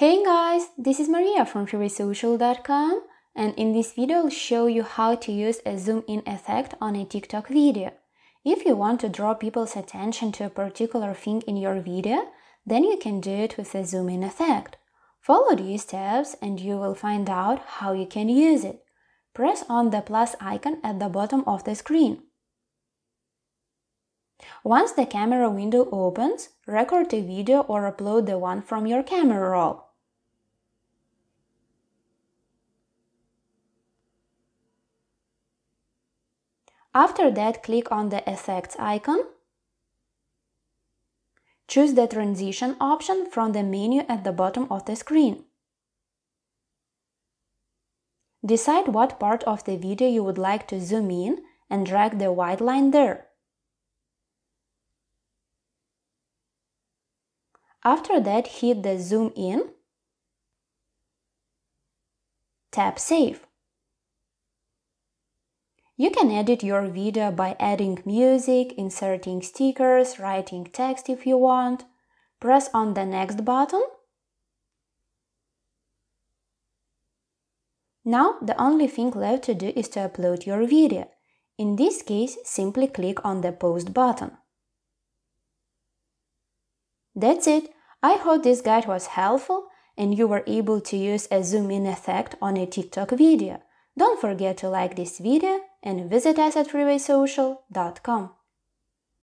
Hey guys, this is Maria from freewaysocial.com and in this video I'll show you how to use a zoom in effect on a TikTok video. If you want to draw people's attention to a particular thing in your video, then you can do it with a zoom in effect. Follow these steps and you will find out how you can use it. Press on the plus icon at the bottom of the screen. Once the camera window opens, record a video or upload the one from your camera roll. After that, click on the Effects icon. Choose the Transition option from the menu at the bottom of the screen. Decide what part of the video you would like to zoom in and drag the white line there. After that, hit the Zoom In, tap Save. You can edit your video by adding music, inserting stickers, writing text if you want. Press on the next button. Now the only thing left to do is to upload your video. In this case, simply click on the post button. That's it. I hope this guide was helpful and you were able to use a zoom in effect on a TikTok video. Don't forget to like this video and visit us at freewaysocial.com.